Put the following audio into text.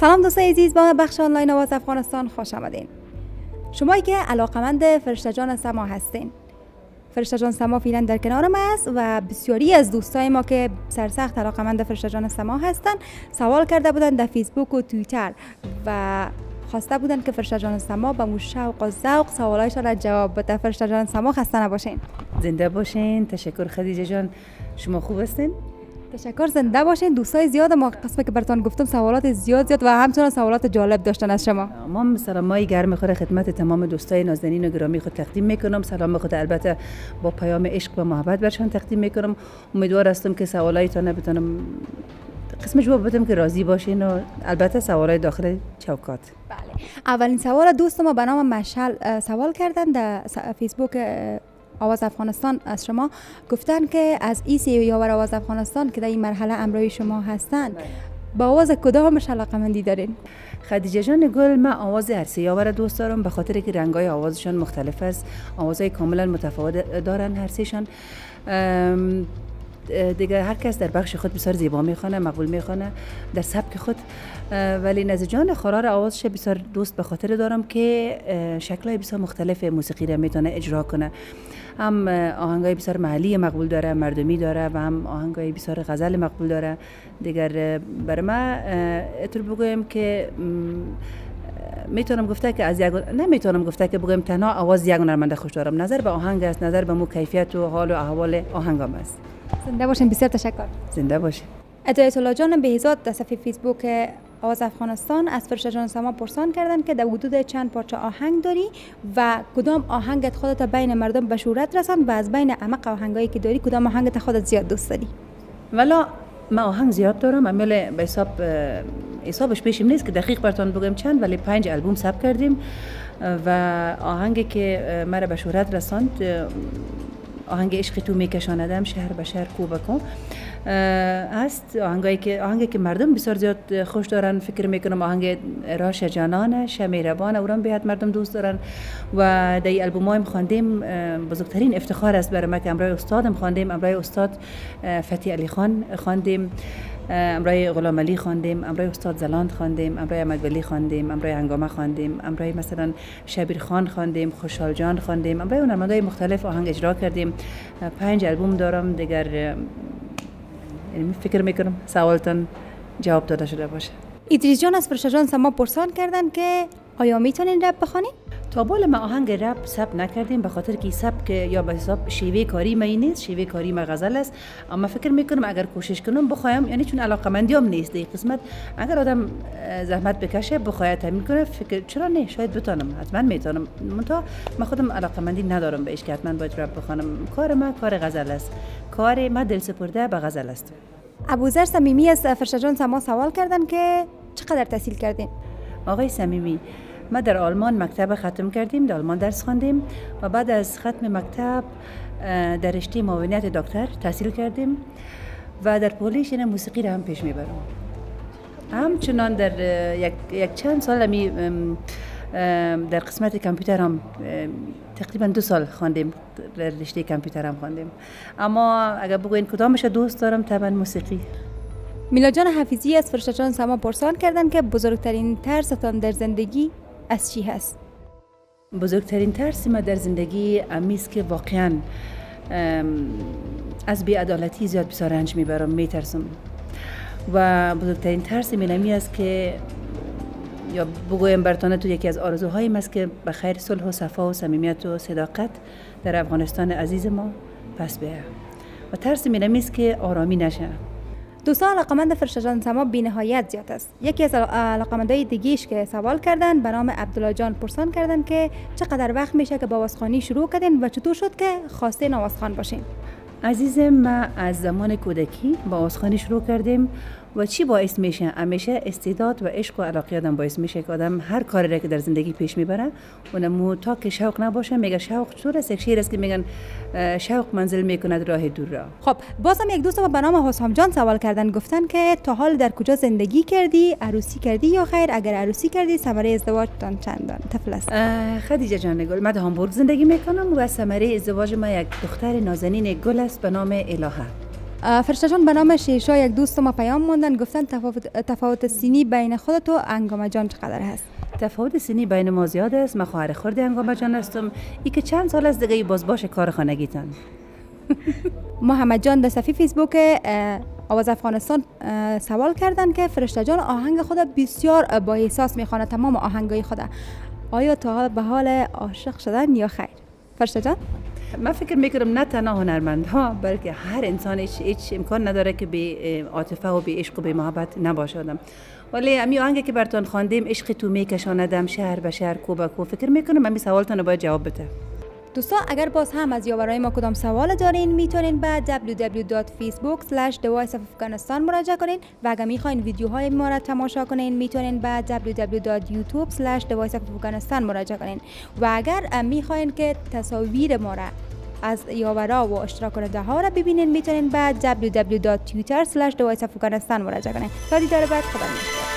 سلام دوستان عزیز با بخش آنلاین آواز افغانستان خوش آمدین. شمایی که علاقمند فرشته سما هستین. فرشته جان سما فعلا در کنار ما است و بسیاری از دوستای ما که سرسخت علاقمند فرشته جان سما هستن سوال کرده بودن در فیسبوک و توییتر و خواسته بودن که فرشته جان سما به مو شوق و ذوق سوالایشان را جواب بده. فرشته جان سما خسته نباشین. زنده باشین. تشکر خدیجه جان. شما خوب هستین؟ تشکر. زنده باشین. دوستای زیاد ما قسمه که براتون گفتم سوالات زیاد زیاد و همچنان سوالات جالب داشتن از شما. ما سلامای گرم خود خدمت تمام دوستای نازنین و گرامی خود تقدیم می‌کنم. سلام خود. البته با پیام عشق و محبت برشان تقدیم می‌کنم. امیدوار هستم که سوالایتان بتونم قسم جواب بدم که راضی باشین و البته سوالای داخل چوکات. بله. اولین سوال دوست ما به نام مشعل سوال کردن در فیسبوک آواز افغانستان از شما گفتن که از ای سی یاور آواز افغانستان که در این مرحله امروی شما هستند بله. با آواز کدامش علاقه مندی دارین؟ خدیجه جان گل من آواز هر سه یاور دوست دارم به خاطر که رنگای آوازشان مختلف است آوازهای کاملا متفاوت دارن هر سهشان دیگه هر کس در بخش خود بسیار زیبا می‌خوانه مقبول می‌خوانه در سبک خود. ولی نزد جان خرار آوازش بسیار دوست به خاطر دارم که شکلهای بسیار مختلف موسیقی را می‌تونه اجرا کنه. هم آهنگای بسیار محلی مقبول داره مردمی داره و هم آهنگای بسیار غزل مقبول داره. دیگر برای من اتر بگویم که می‌تونم گفته که از یک نمی‌تونم گفته که بگویم تنها آواز یک هنرمند خوش دارم. نظر به آهنگ است نظر به مو کیفیت و حال و احوال آهنگام است. زنده باشین بسیار تشکر. زنده باشین. ادایت الله جان بهزاد در صفحه فیسبوک آواز افغانستان از فرشته جان سما پرسان کردن که در حدود چند پارچه آهنگ داری و کدام آهنگت خودت بین مردم به شهرت رسان و از بین عمق آهنگایی که داری کدام آهنگت خودت زیاد دوست داری؟ والا ما آهنگ زیاد دارم امیل به حساب حسابش پیشم نیست که دقیق براتون بگم چند ولی پنج البوم ثبت کردیم و آهنگی که مرا به شهرت رساند آهنگ عشق تو میکشاندم شهر به شهر کو بکن. هست آهنگایی که آهنگی که مردم بسیار زیاد خوش دارن فکر می‌کنم آهنگ راش جانانه شمیربان اوران بیاد مردم دوست دارن. و این البوم خواندیم بزرگترین افتخار است برای ما که امرای استادم. خواندیم امرای استاد فتی علی خان خواندیم. امرای غلام علی خواندیم امرای استاد زلاند خواندیم امرای احمد ولی خواندیم امرای هنگامه خواندیم امرای مثلا شبیر خان خواندیم خوشحال جان خواندیم امرای هنرمندای مختلف آهنگ اجرا کردیم پنج البوم دارم دیگر یعنی فکر می‌کنم سوالتان جواب داده شده باشه ایدریس جان از فرشا سما پرسان کردن که آیا می‌تونین رپ بخوانین؟ تا بال ما آهنگ رپ سب نکردیم به خاطر که سب یا به حساب شیوه کاری ما نیست شیوه کاری ما غزل است. اما فکر می‌کنم اگر کوشش کنم بخوایم یعنی چون علاقه مندیام نیست دی قسمت اگر آدم زحمت بکشه بخواید تمرین کنه فکر چرا نه؟ شاید بتونم حتما می‌تونم منتها من خودم علاقه مندی ندارم به که حتما باید رپ بخوانم. کار ما کار غزل است. کار ما دل سپرده به غزل است. ابوذر صمیمی از فرشجان سما سوال کردن که چقدر تحصیل کردین؟ آقای صمیمی ما در آلمان مکتب ختم کردیم در آلمان درس خواندیم و بعد از ختم مکتب در رشته معاونیت دکتر تحصیل کردیم و در پولیش این موسیقی را هم پیش می‌برم. همچنان در یک, یک چند سال همی در قسمت کامپیوتر هم تقریبا دو سال خواندیم در رشته کامپیوتر هم خواندیم. اما اگر بگوین کدامش دوست دارم طبعا موسیقی؟ میلا جان حفیظی از فرشتجان سما پرسان کردن که بزرگترین ترستان در زندگی از چی هست؟ بزرگترین ترس ما در زندگی امیست که واقعا از بیعدالتی زیاد بسیار رنج می‌برم میترسم. و بزرگترین ترس من است که یا بگویم برتانه تو یکی از آرزوهایم است که به خیر صلح و صفا و صمیمیت و صداقت در افغانستان عزیز ما پس بیه و ترس من است که آرامی نشه. دوستان علاقمند فرشتجان سما بی نهایت زیاد است. یکی از علاقمندای دیگیش که سوال کردن به نام عبدالله جان پرسان کردن که چقدر وقت میشه که با واسخانی شروع کردین و چطور شد که خواسته نوازخان باشین؟ عزیزم ما از زمان کودکی با آوازخانی شروع کردیم. و چی باعث میشه؟ همیشه استعداد و عشق و علاقه آدم باعث میشه که آدم هر کاری را که در زندگی پیش می‌بره اونمو تا که شوق نباشه میگه شوق چطور است؟ یک شیر است که میگن شوق منزل می‌کند راه دور را. خب بازم یک دوست با نام حسام جان سوال کردن گفتن که تا حال در کجا زندگی کردی؟ عروسی کردی یا خیر؟ اگر عروسی کردی ثمره ازدواجتان چندان؟ طفل است. خدیجه جان گل من در هامبورگ زندگی می‌کنم و ثمره ازدواج ما یک دختر نازنین گل است به نام الهه. فرشته جان به نام شیشا یک دوست ما پیام موندن. گفتن تفاوت, تفاوت سینی بین خودت و انگامه جان چقدر هست؟ تفاوت سینی بین ما زیاد است. من خواهر خورده انگامه جان هستم. ای که چند سال از دیگه باز باش کار خانگیتان. محمد جان در صفحه فیسبوک آواز افغانستان سوال کردن که فرشته جان آهنگ خود بسیار با احساس می‌خوانه تمام آهنگای خود آیا تا به حال عاشق شدن یا خیر؟ فرشته جان من فکر می‌کنم نه تنها هنرمندها بلکه هر انسان هیچ, امکان نداره که به عاطفه و به عشق و به محبت نباشدم ولی امی آهنگی که برتون خواندیم عشق تو میکشاندم شهر به شهر کو به کو. فکر می‌کنم امی سوالتون باید جواب بده. دوستان اگر باز هم از برای ما کدام سوال دارین می‌تونین به www.facebook مراجعه کنین. و اگر می‌خواین ویدیوهای ما را تماشا کنین می‌تونین به www.youtube مراجعه کنین. و اگر می‌خواین که تصاویر ما را از یاورا و اشتراک کننده ها را ببینین می‌تونین به www.twitter مراجعه کنین. تا دیدار بعد خدا